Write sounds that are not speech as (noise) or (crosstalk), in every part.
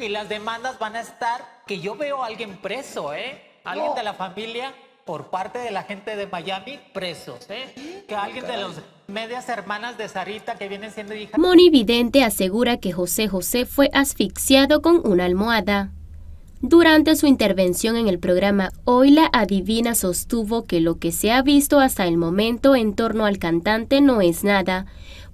Y las demandas van a estar que yo veo a alguien preso, ¿eh? Alguien de la familia por parte de la gente de Miami presos, ¿eh? Que alguien de las medias hermanas de Sarita que vienen siendo hijas. Moni Vidente asegura que José José fue asfixiado con una almohada. Durante su intervención en el programa Hoy la Adivina sostuvo que lo que se ha visto hasta el momento en torno al cantante no es nada,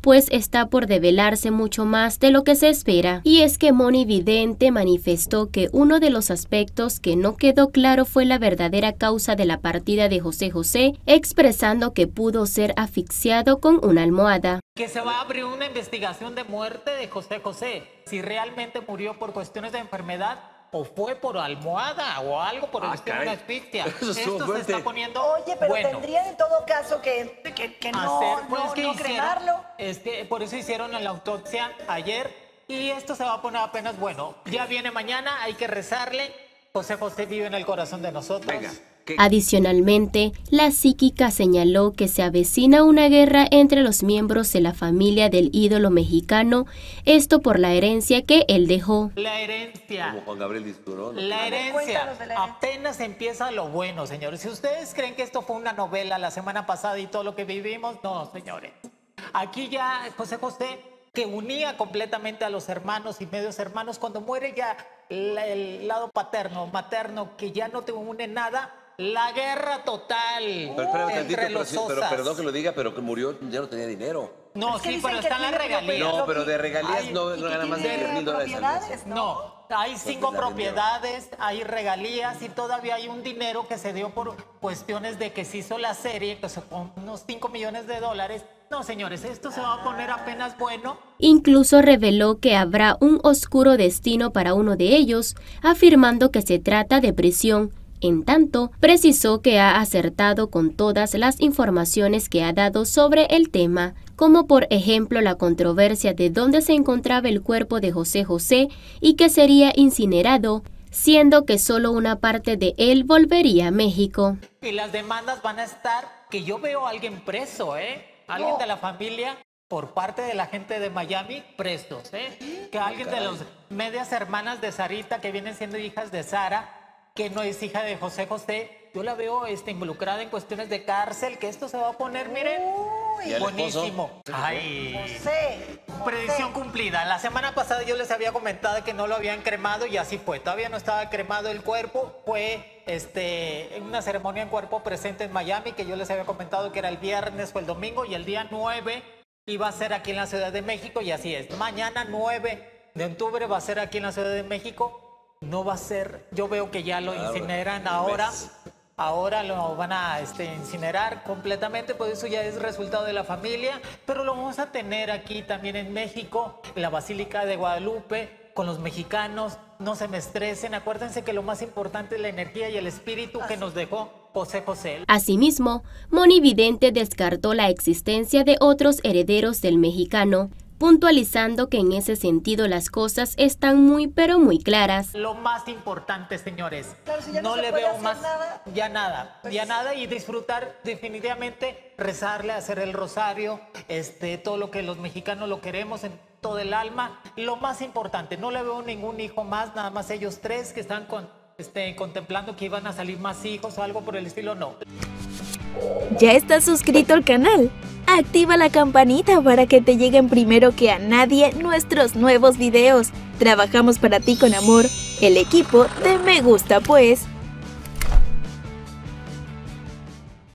pues está por develarse mucho más de lo que se espera. Y es que Moni Vidente manifestó que uno de los aspectos que no quedó claro fue la verdadera causa de la partida de José José, expresando que pudo ser asfixiado con una almohada. Que se va a abrir una investigación de muerte de José José, si realmente murió por cuestiones de enfermedad o fue por almohada o algo por el Ah, estilo de asfixia. (laughs) Eso Esto se fuerte. está poniendo Oye, pero bueno. tendría en todo caso que, que, que no, hacer, pues no, que no hicieron, cremarlo. este, por eso hicieron la autopsia ayer y esto se va a poner apenas bueno. Ya viene mañana, hay que rezarle. José José vive en el corazón de nosotros. Venga. ¿Qué- Adicionalmente, la psíquica señaló que se avecina una guerra entre los miembros de la familia del ídolo mexicano, esto por la herencia que él dejó. La herencia. Como Juan Gabriel Disturón. La herencia. cuéntanos de la herencia. Apenas empieza lo bueno, señores. Si ustedes creen que esto fue una novela la semana pasada y todo lo que vivimos, no, señores. Aquí ya José José, que unía completamente a los hermanos y medios hermanos, cuando muere ya el lado paterno, materno, que ya no te une nada, la guerra total Pero espérame tantito, entre pero, los perdón que lo diga, pero que murió ya no tenía dinero. No, Es que sí, pero están las regalías. No, pero de regalías Ay, no, no gana más de tiene 10 mil dólares al mes. propiedades, No, hay cinco propiedades, hay regalías y todavía hay un dinero que se dio por cuestiones de que se hizo la serie, que son unos 5 millones de dólares. No, señores, esto se va a poner apenas bueno. Incluso reveló que habrá un oscuro destino para uno de ellos, afirmando que se trata de prisión. En tanto, precisó que ha acertado con todas las informaciones que ha dado sobre el tema, como por ejemplo la controversia de dónde se encontraba el cuerpo de José José y que sería incinerado, siendo que solo una parte de él volvería a México. Y las demandas van a estar que yo veo a alguien preso, ¿eh? Alguien No. de la familia por parte de la gente de Miami presos, ¿eh? Que alguien de las medias hermanas de Sarita que vienen siendo hijas de Sara, que no es hija de José José, yo la veo este, involucrada en cuestiones de cárcel, que esto se va a poner, miren, Uy, ¿Y el buenísimo. Ay. José, Predicción cumplida. La semana pasada yo les había comentado que no lo habían cremado y así fue. Todavía no estaba cremado el cuerpo. Fue este, en una ceremonia en cuerpo presente en Miami que yo les había comentado que era el viernes o el domingo y el día 9 iba a ser aquí en la Ciudad de México y así es. Mañana 9 de octubre va a ser aquí en la Ciudad de México. No va a ser, yo veo que ya lo Claro, incineran ahora. Ahora lo van a este, incinerar completamente, pues eso ya es resultado de la familia, pero lo vamos a tener aquí también en México, en la Basílica de Guadalupe, con los mexicanos. No se me estresen, acuérdense que lo más importante es la energía y el espíritu que nos dejó José José. Asimismo, Moni Vidente descartó la existencia de otros herederos del mexicano, puntualizando que en ese sentido las cosas están muy pero muy claras. Lo más importante, señores, Claro, si ya no no se le puede veo hacer más, nada, ya nada, pues- ya nada y disfrutar definitivamente, rezarle, hacer el rosario, este, todo lo que los mexicanos lo queremos en todo el alma. Lo más importante, no le veo ningún hijo más, nada más ellos tres que están con, este, contemplando que iban a salir más hijos o algo por el estilo, no. ¿Ya estás suscrito al canal? Activa la campanita para que te lleguen primero que a nadie nuestros nuevos videos. Trabajamos para ti con amor, el equipo de Me Gusta Pues.